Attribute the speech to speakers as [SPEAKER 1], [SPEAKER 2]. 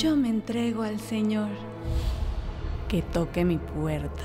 [SPEAKER 1] Yo me entrego al Señor. Que toque mi puerta.